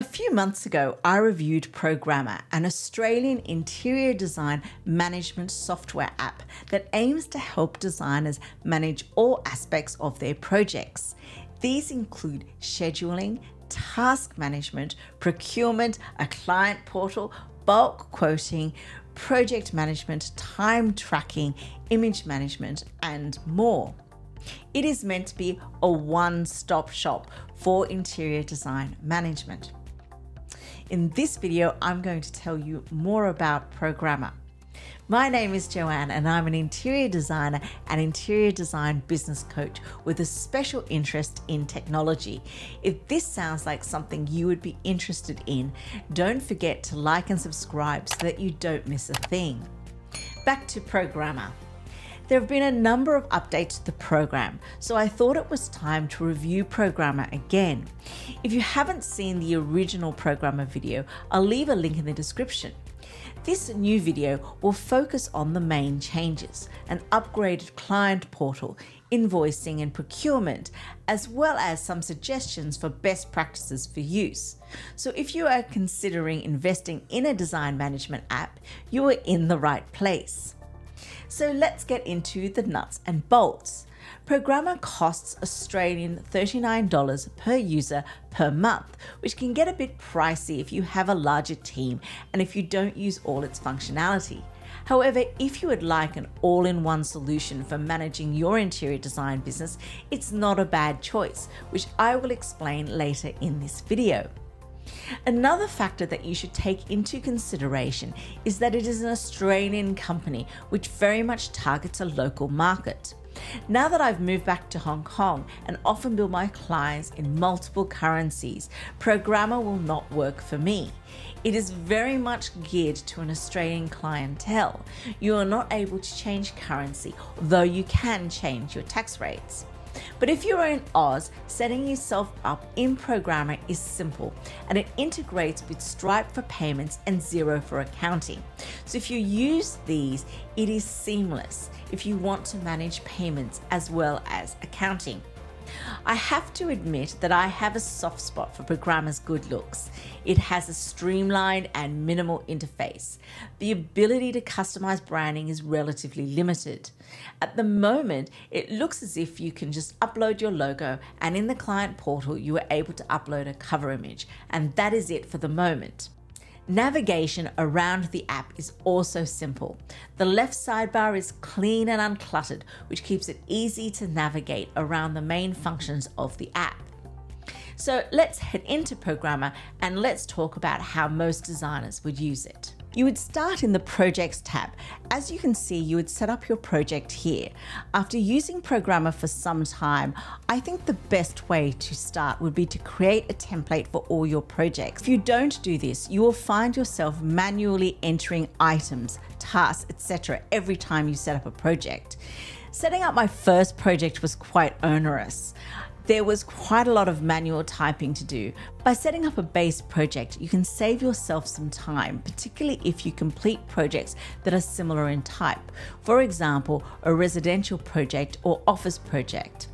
A few months ago, I reviewed Programa, an Australian interior design management software app that aims to help designers manage all aspects of their projects. These include scheduling, task management, procurement, a client portal, bulk quoting, project management, time tracking, image management, and more. It is meant to be a one stop shop for interior design management. In this video, I'm going to tell you more about Programa. My name is Joanne, and I'm an interior designer and interior design business coach with a special interest in technology. If this sounds like something you would be interested in, don't forget to like and subscribe so that you don't miss a thing. Back to Programa. There have been a number of updates to the program, so I thought it was time to review Programa again. If you haven't seen the original Programa video, I'll leave a link in the description. This new video will focus on the main changes an upgraded client portal, invoicing and procurement, as well as some suggestions for best practices for use. So, if you are considering investing in a design management app, you are in the right place. So let's get into the nuts and bolts. Programa costs Australian $39 per user per month, which can get a bit pricey if you have a larger team and if you don't use all its functionality. However, if you would like an all in one solution for managing your interior design business, it's not a bad choice, which I will explain later in this video. Another factor that you should take into consideration is that it is an Australian company which very much targets a local market. Now that I've moved back to Hong Kong and often bill my clients in multiple currencies, Programa will not work for me. It is very much geared to an Australian clientele. You are not able to change currency, though you can change your tax rates. But if you're in Oz, setting yourself up in Programa is simple and it integrates with Stripe for payments and Xero for accounting. So if you use these, it is seamless if you want to manage payments as well as accounting. I have to admit that I have a soft spot for Programa's good looks. It has a streamlined and minimal interface. The ability to customize branding is relatively limited. At the moment, it looks as if you can just upload your logo, and in the client portal, you are able to upload a cover image, and that is it for the moment. Navigation around the app is also simple. The left sidebar is clean and uncluttered, which keeps it easy to navigate around the main functions of the app. So let's head into Programa and let's talk about how most designers would use it. You would start in the Projects tab. As you can see, you would set up your project here. After using Programa for some time, I think the best way to start would be to create a template for all your projects. If you don't do this, you will find yourself manually entering items, tasks, etc. every time you set up a project. Setting up my first project was quite onerous there was quite a lot of manual typing to do. By setting up a base project, you can save yourself some time, particularly if you complete projects that are similar in type. For example, a residential project or office project.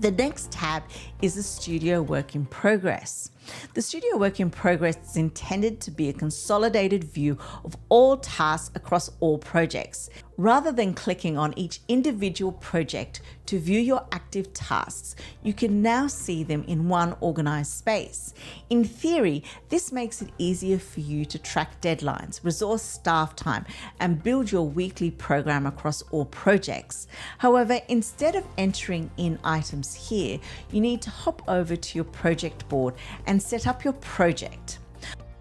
The next tab is the Studio Work in Progress. The Studio Work in Progress is intended to be a consolidated view of all tasks across all projects. Rather than clicking on each individual project to view your active tasks, you can now see them in one organized space. In theory, this makes it easier for you to track deadlines, resource staff time, and build your weekly program across all projects. However, instead of entering in items here, you need to hop over to your project board and set up your project.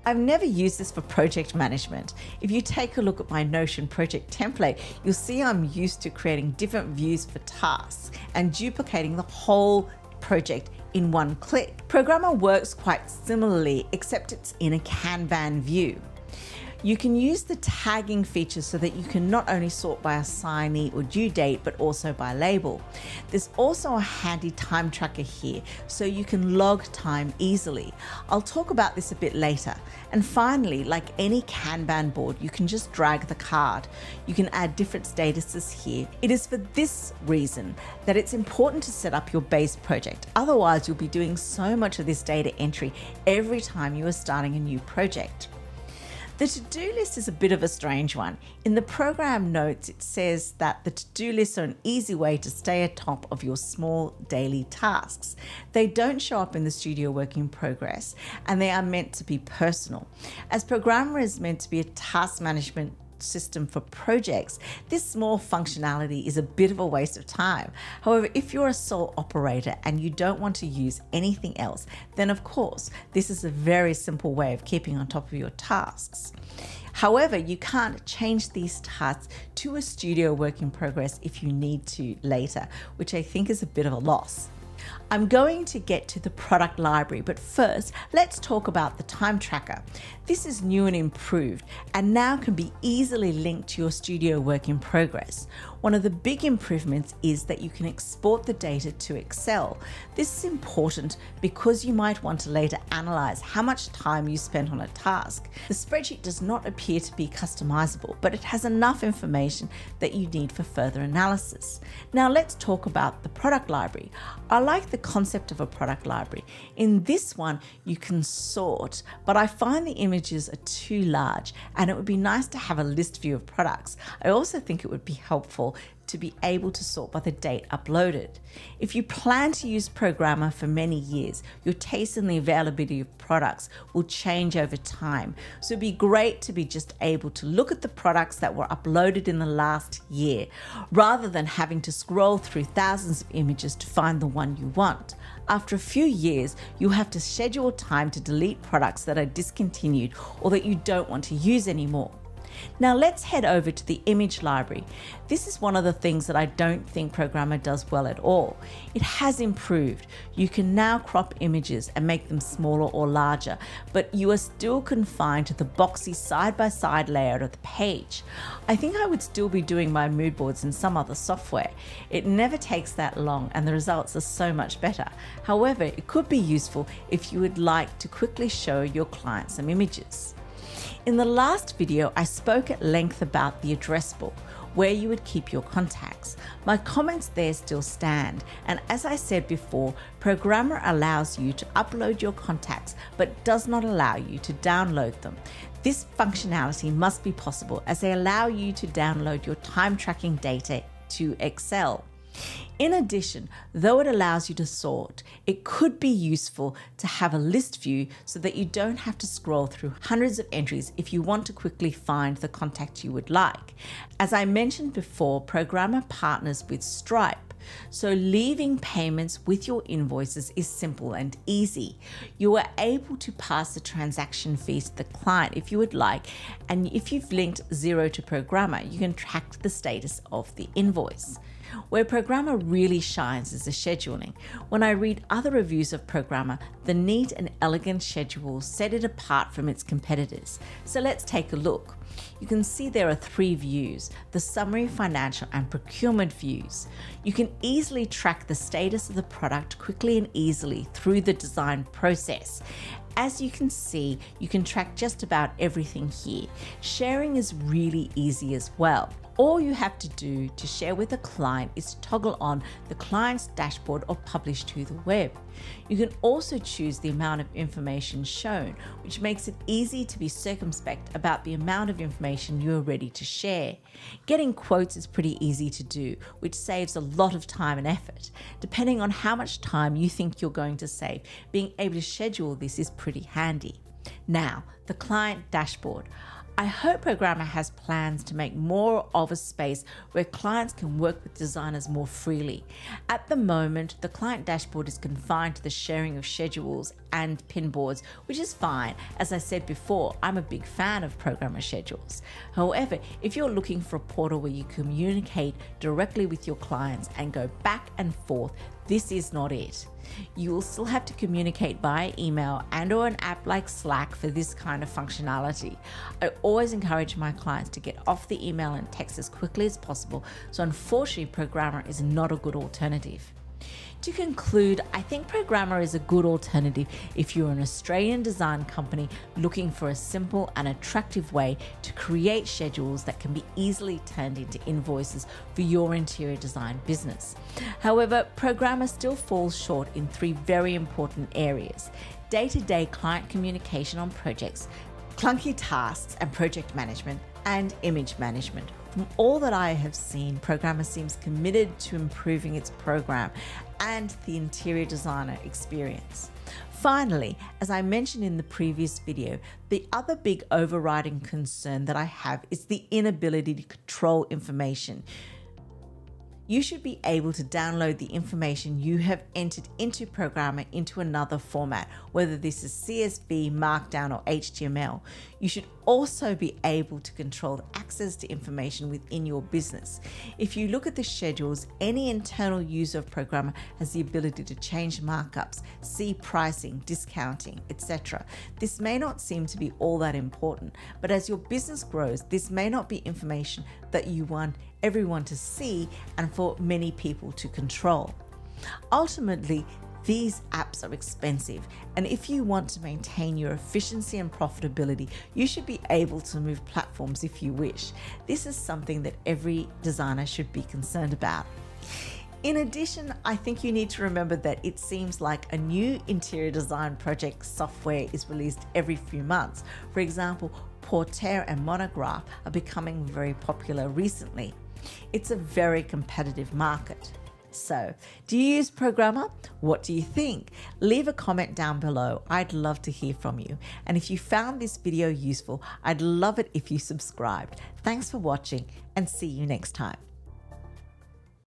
I've never used this for project management. If you take a look at my Notion project template, you'll see I'm used to creating different views for tasks and duplicating the whole project in one click. Programa works quite similarly, except it's in a Kanban view. You can use the tagging feature so that you can not only sort by assignee or due date, but also by label. There's also a handy time tracker here so you can log time easily. I'll talk about this a bit later. And finally, like any Kanban board, you can just drag the card. You can add different statuses here. It is for this reason that it's important to set up your base project. Otherwise, you'll be doing so much of this data entry every time you are starting a new project. The to do list is a bit of a strange one. In the program notes, it says that the to do lists are an easy way to stay atop of your small daily tasks. They don't show up in the studio work in progress and they are meant to be personal. As Programa is meant to be a task management system for projects, this small functionality is a bit of a waste of time. However, if you're a sole operator and you don't want to use anything else, then of course, this is a very simple way of keeping on top of your tasks. However, you can't change these tasks to a studio work in progress if you need to later, which I think is a bit of a loss. I'm going to get to the product library, but first, let's talk about the time tracker. This is new and improved and now can be easily linked to your studio work in progress. One of the big improvements is that you can export the data to Excel. This is important because you might want to later analyze how much time you spent on a task. The spreadsheet does not appear to be customizable, but it has enough information that you need for further analysis. Now let's talk about the product library. I like the concept of a product library. In this one, you can sort, but I find the images are too large and it would be nice to have a list view of products. I also think it would be helpful to be able to sort by the date uploaded. If you plan to use Programa for many years, your taste in the availability of products will change over time. So it'd be great to be just able to look at the products that were uploaded in the last year, rather than having to scroll through thousands of images to find the one you want. After a few years, you'll have to schedule time to delete products that are discontinued or that you don't want to use anymore. Now let's head over to the image library. This is one of the things that I don't think Programa does well at all. It has improved. You can now crop images and make them smaller or larger, but you are still confined to the boxy side-by-side -side layout of the page. I think I would still be doing my mood boards in some other software. It never takes that long and the results are so much better. However, it could be useful if you would like to quickly show your client some images. In the last video, I spoke at length about the address book, where you would keep your contacts. My comments there still stand, and as I said before, Programa allows you to upload your contacts but does not allow you to download them. This functionality must be possible as they allow you to download your time tracking data to Excel. In addition, though it allows you to sort, it could be useful to have a list view so that you don't have to scroll through hundreds of entries if you want to quickly find the contact you would like. As I mentioned before, Programa partners with Stripe. So, leaving payments with your invoices is simple and easy. You are able to pass the transaction fees to the client if you would like, and if you've linked Xero to Programa, you can track the status of the invoice. Where Programa really shines is the scheduling. When I read other reviews of Programa, the neat and elegant schedule set it apart from its competitors. So let's take a look. You can see there are three views the summary, financial, and procurement views. You can easily track the status of the product quickly and easily through the design process. As you can see, you can track just about everything here. Sharing is really easy as well. All you have to do to share with a client is toggle on the client's dashboard or publish to the web. You can also choose the amount of information shown, which makes it easy to be circumspect about the amount of information you are ready to share. Getting quotes is pretty easy to do, which saves a lot of time and effort. Depending on how much time you think you're going to save, being able to schedule this is pretty handy. Now, the client dashboard. I hope Programa has plans to make more of a space where clients can work with designers more freely. At the moment, the client dashboard is confined to the sharing of schedules and pinboards, which is fine. As I said before, I'm a big fan of Programa schedules. However, if you're looking for a portal where you communicate directly with your clients and go back and forth, this is not it. You will still have to communicate via email and or an app like Slack for this kind of functionality. I always encourage my clients to get off the email and text as quickly as possible, so unfortunately Programa is not a good alternative. To conclude, I think Programa is a good alternative if you're an Australian design company looking for a simple and attractive way to create schedules that can be easily turned into invoices for your interior design business. However, Programa still falls short in three very important areas day to day client communication on projects, clunky tasks and project management, and image management. From all that I have seen, Programa seems committed to improving its program and the interior designer experience. Finally, as I mentioned in the previous video, the other big overriding concern that I have is the inability to control information you should be able to download the information you have entered into Programa into another format, whether this is CSV, Markdown, or HTML. You should also be able to control access to information within your business. If you look at the schedules, any internal user of Programa has the ability to change markups, see pricing, discounting, etc. This may not seem to be all that important, but as your business grows, this may not be information that you want everyone to see and for many people to control. Ultimately, these apps are expensive, and if you want to maintain your efficiency and profitability, you should be able to move platforms if you wish. This is something that every designer should be concerned about. In addition, I think you need to remember that it seems like a new interior design project software is released every few months. For example, Portaire and Monograph are becoming very popular recently. It's a very competitive market. So, do you use Programa? What do you think? Leave a comment down below. I'd love to hear from you. And if you found this video useful, I'd love it if you subscribed. Thanks for watching and see you next time.